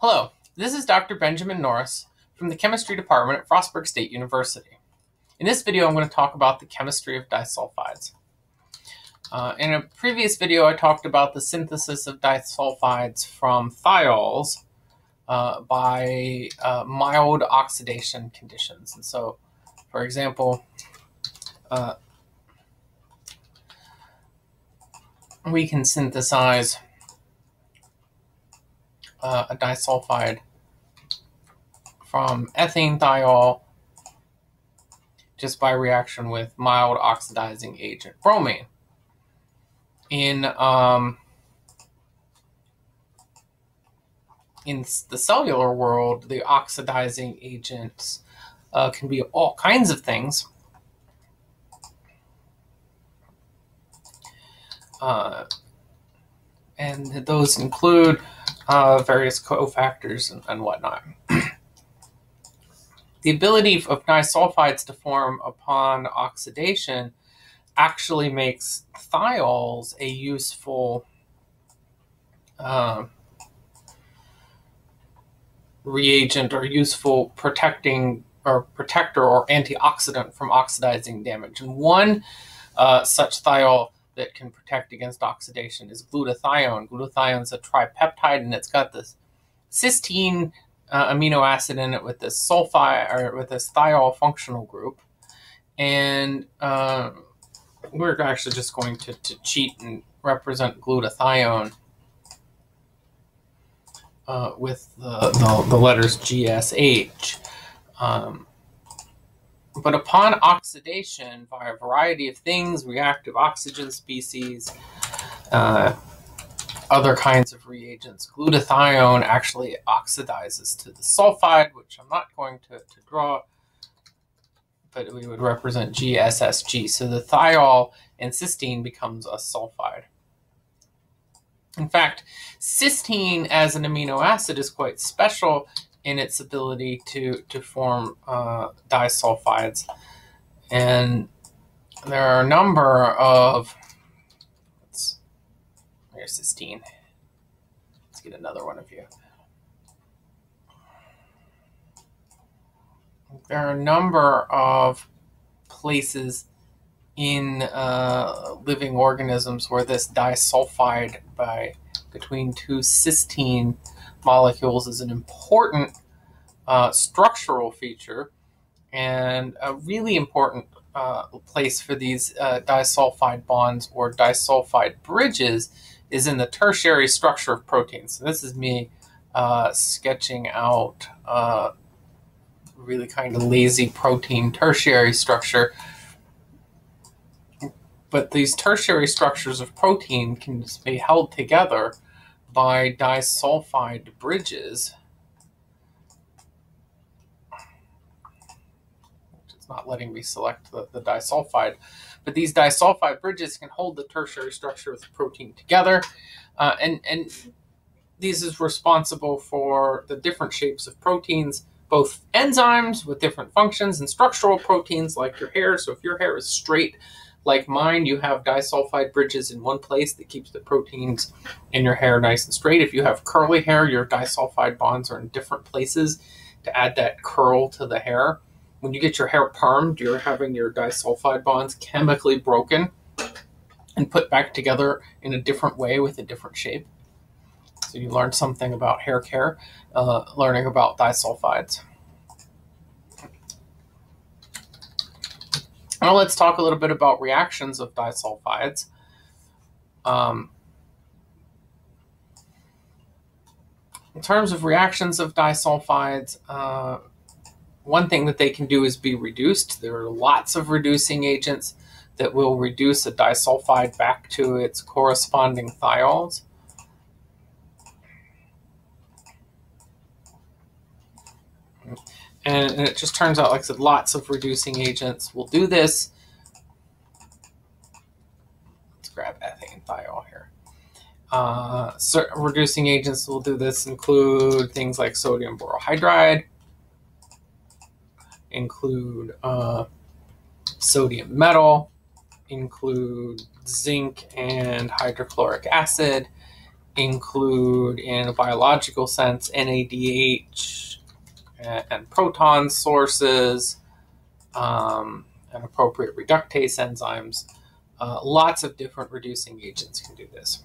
Hello, this is Dr. Benjamin Norris from the Chemistry Department at Frostburg State University. In this video, I'm going to talk about the chemistry of disulfides. Uh, in a previous video, I talked about the synthesis of disulfides from thiols uh, by uh, mild oxidation conditions. And so, for example, uh, we can synthesize uh, a disulfide from ethane thiol just by reaction with mild oxidizing agent bromine. In um, in the cellular world, the oxidizing agents uh, can be all kinds of things. Uh, and those include uh, various cofactors and, and whatnot. the ability of disulfides to form upon oxidation actually makes thiols a useful uh, reagent or useful protecting or protector or antioxidant from oxidizing damage. And one uh, such thiol that can protect against oxidation is glutathione. Glutathione is a tripeptide, and it's got this cysteine uh, amino acid in it with this sulfide or with this thiol functional group. And uh, we're actually just going to, to cheat and represent glutathione uh, with the, the, the, letters GSH. Um, but upon oxidation by a variety of things, reactive oxygen species, uh, other kinds of reagents, glutathione actually oxidizes to the sulfide, which I'm not going to, to draw, but we would represent GSSG. So the thiol and cysteine becomes a sulfide. In fact, cysteine as an amino acid is quite special in its ability to to form uh, disulfides, and there are a number of. Let's, here's cysteine. Let's get another one of you. There are a number of places in uh, living organisms where this disulfide by between two cysteine molecules is an important uh, structural feature and a really important uh, place for these uh, disulfide bonds or disulfide bridges is in the tertiary structure of proteins. So this is me uh, sketching out uh, really kind of lazy protein tertiary structure. But these tertiary structures of protein can be held together by disulfide bridges. It's not letting me select the, the disulfide. But these disulfide bridges can hold the tertiary structure of the protein together. Uh, and, and these is responsible for the different shapes of proteins, both enzymes with different functions and structural proteins like your hair. So if your hair is straight, like mine, you have disulfide bridges in one place that keeps the proteins in your hair nice and straight. If you have curly hair, your disulfide bonds are in different places to add that curl to the hair. When you get your hair permed, you're having your disulfide bonds chemically broken and put back together in a different way with a different shape. So you learned something about hair care, uh, learning about disulfides. Now let's talk a little bit about reactions of disulfides. Um, in terms of reactions of disulfides, uh, one thing that they can do is be reduced. There are lots of reducing agents that will reduce a disulfide back to its corresponding thiols. And, and, it just turns out, like I said, lots of reducing agents will do this. Let's grab ethane thiol here. Uh, certain reducing agents will do this include things like sodium borohydride, include uh, sodium metal, include zinc and hydrochloric acid, include, in a biological sense, NADH and, proton sources, um, and appropriate reductase enzymes. Uh, lots of different reducing agents can do this.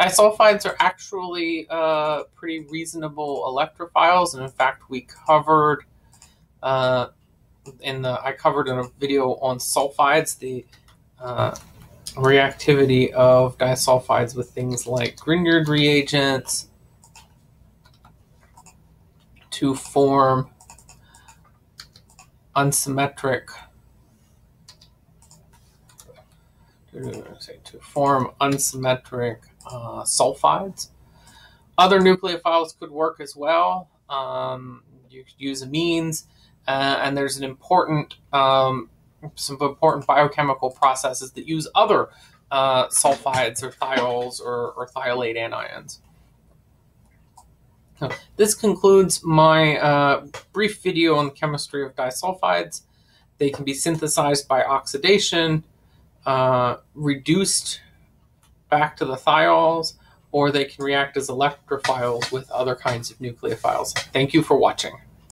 Disulfides are actually uh, pretty reasonable electrophiles, and in fact, we covered uh, in the I covered in a video on sulfides the uh, reactivity of disulfides with things like Grignard reagents to form unsymmetric to form unsymmetric uh, sulfides. Other nucleophiles could work as well. Um, you could use amines, uh, and there's an important um, some important biochemical processes that use other uh, sulfides or thiols or, or thiolate anions. This concludes my uh, brief video on the chemistry of disulfides. They can be synthesized by oxidation, uh, reduced back to the thiols, or they can react as electrophiles with other kinds of nucleophiles. Thank you for watching.